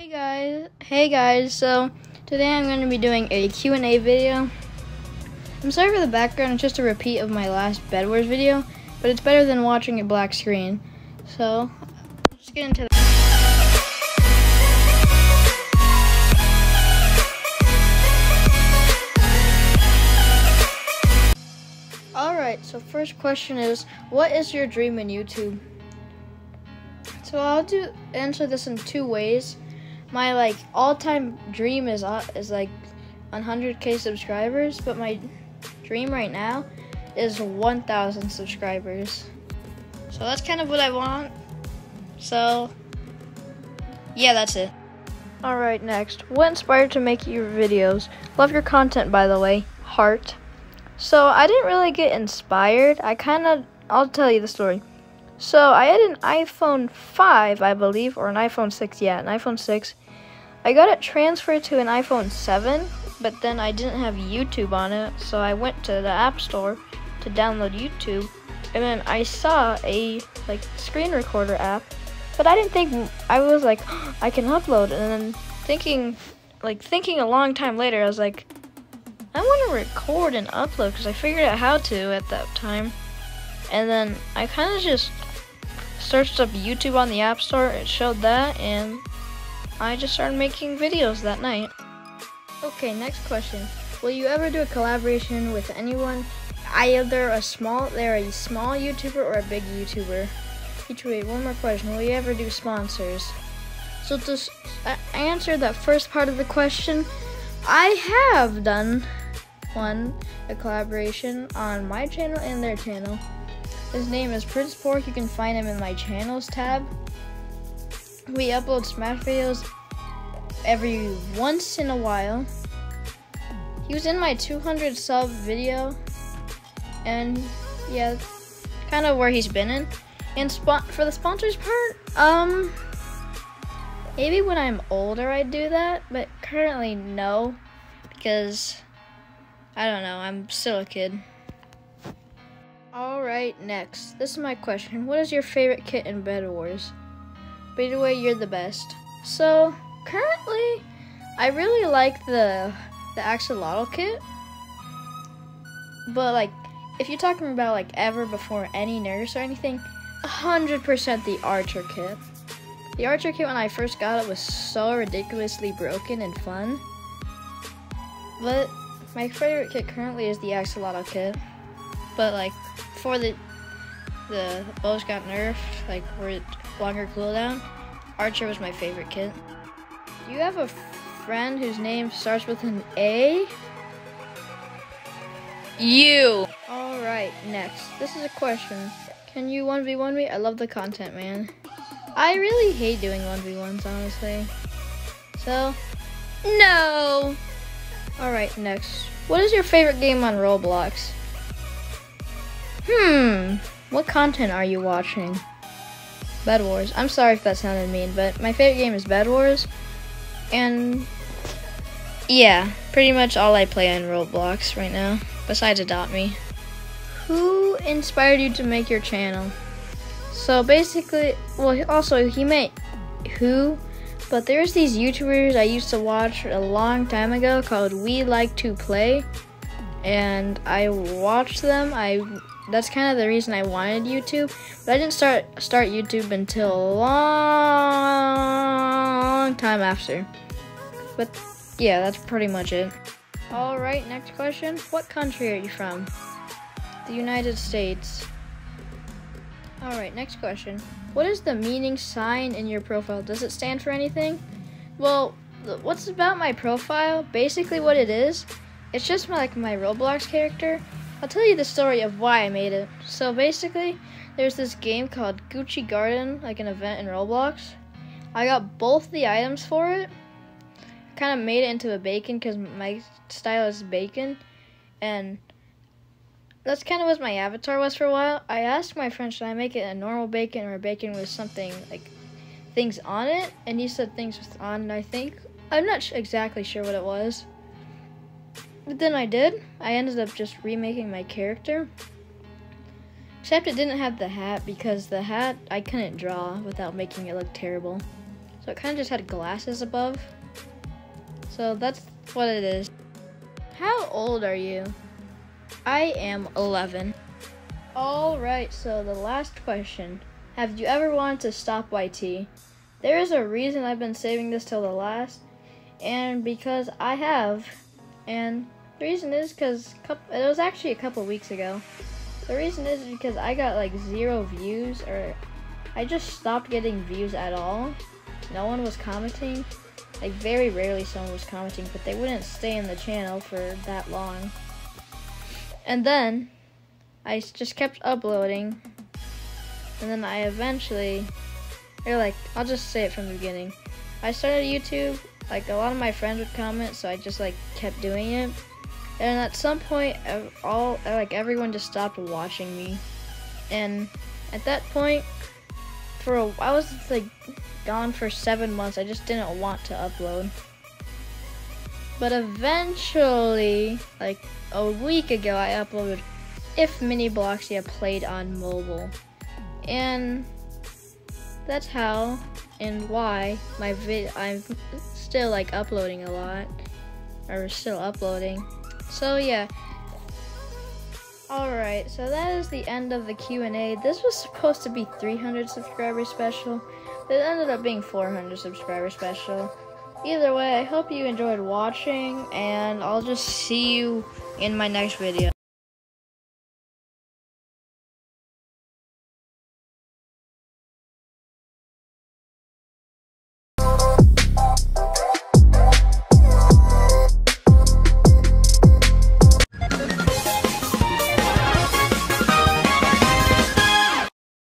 Hey guys, hey guys. So today I'm going to be doing a Q&A video. I'm sorry for the background. It's just a repeat of my last Bed Wars video, but it's better than watching a black screen. So let's get into that. Alright, so first question is, what is your dream in YouTube? So I'll do answer this in two ways. My like all-time dream is uh, is like 100k subscribers, but my dream right now is 1,000 subscribers. So that's kind of what I want. So yeah, that's it. All right, next. What inspired to make your videos? Love your content, by the way. Heart. So I didn't really get inspired. I kind of, I'll tell you the story. So I had an iPhone 5, I believe, or an iPhone 6. Yeah, an iPhone 6. I got it transferred to an iPhone 7, but then I didn't have YouTube on it, so I went to the App Store to download YouTube, and then I saw a like screen recorder app, but I didn't think I was like I can upload, and then thinking like thinking a long time later, I was like I want to record and upload because I figured out how to at that time. And then I kind of just searched up YouTube on the App Store. It showed that, and I just started making videos that night. Okay, next question. Will you ever do a collaboration with anyone, either a small, they're a small YouTuber or a big YouTuber? Each wait, one more question. Will you ever do sponsors? So to uh, answer that first part of the question, I have done one, a collaboration on my channel and their channel. His name is Prince Pork. You can find him in my channels tab. We upload Smash videos every once in a while. He was in my 200 sub video, and yeah, kind of where he's been in. And for the sponsors part, um, maybe when I'm older I'd do that, but currently no, because I don't know, I'm still a kid. All right, next. This is my question. What is your favorite kit in Bed Wars? By the way, you're the best. So, currently, I really like the the axolotl kit. But like, if you're talking about like ever before any nerfs or anything, 100% the archer kit. The archer kit when I first got it was so ridiculously broken and fun. But my favorite kit currently is the axolotl kit. But like before the the bows got nerfed, like were longer cooldown, Archer was my favorite kit. Do you have a friend whose name starts with an A? You. All right, next. This is a question. Can you 1v1 me? I love the content, man. I really hate doing 1v1s, honestly. So, no. All right, next. What is your favorite game on Roblox? Hmm, what content are you watching? Bed Wars. I'm sorry if that sounded mean, but my favorite game is Bed Wars. And yeah, pretty much all I play on Roblox right now, besides Adopt Me. Who inspired you to make your channel? So basically, well, also he made who, but there's these YouTubers I used to watch a long time ago called We Like to Play, and I watched them. I that's kind of the reason I wanted YouTube, but I didn't start start YouTube until a long time after. But yeah, that's pretty much it. All right, next question. What country are you from? The United States. All right, next question. What is the meaning sign in your profile? Does it stand for anything? Well, what's about my profile? Basically, what it is, it's just my, like my Roblox character. I'll tell you the story of why I made it. So basically, there's this game called Gucci Garden, like an event in Roblox. I got both the items for it. Kind of made it into a bacon because my style is bacon, and that's kind of what my avatar was for a while. I asked my friend, should I make it a normal bacon or a bacon with something like things on it? And he said things with on, and I think I'm not exactly sure what it was. But then I did. I ended up just remaking my character. Except it didn't have the hat because the hat I couldn't draw without making it look terrible. So it kind of just had glasses above. So that's what it is. How old are you? I am 11. Alright, so the last question. Have you ever wanted to stop YT? There is a reason I've been saving this till the last, and because I have. And the reason is because it was actually a couple weeks ago. The reason is because I got like zero views, or I just stopped getting views at all. No one was commenting. Like very rarely someone was commenting, but they wouldn't stay in the channel for that long. And then I just kept uploading, and then I eventually, or like, I'll just say it from the beginning. I started YouTube, like a lot of my friends would comment, so I just like kept doing it. And at some point, all like everyone just stopped watching me, and at that point, for a, I was like gone for seven months. I just didn't want to upload. But eventually, like a week ago, I uploaded if Mini Bloxia played on mobile. And that's how and why my vid I'm still like uploading a lot or still uploading. So yeah. Alright, so that is the end of the Q&A. This was supposed to be 300 subscriber special. It ended up being 400 subscriber special. Either way, I hope you enjoyed watching, and I'll just see you in my next video.